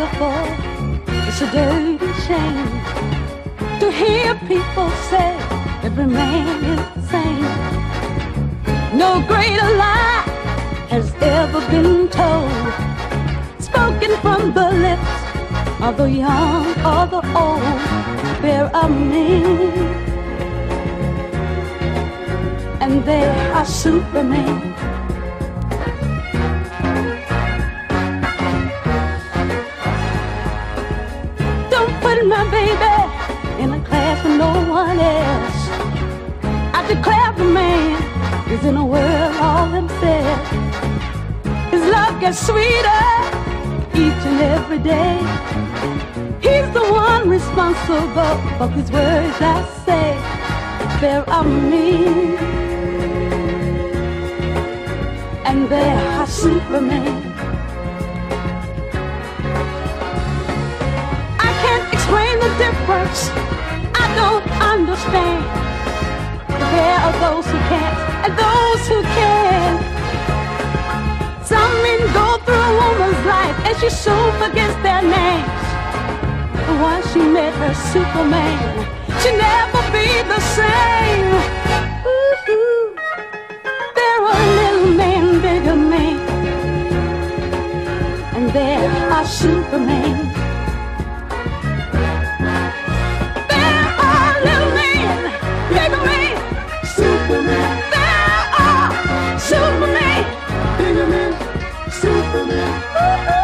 It's a dirty shame to hear people say every man is the same. No greater lie has ever been told, spoken from the lips of the young or the old. There are men, and there are supermen. Is in a world all himself. His love gets sweeter each and every day. He's the one responsible for these words I say. There are me, and there are supermen. I can't explain the difference. I don't understand. There are those who and those who can. Some men go through a woman's life and she soon forgets their names. But once she met her Superman, she never be the same. Ooh, there are little men, bigger men, and there are Superman. There are little men, bigger men, Superman. Superman.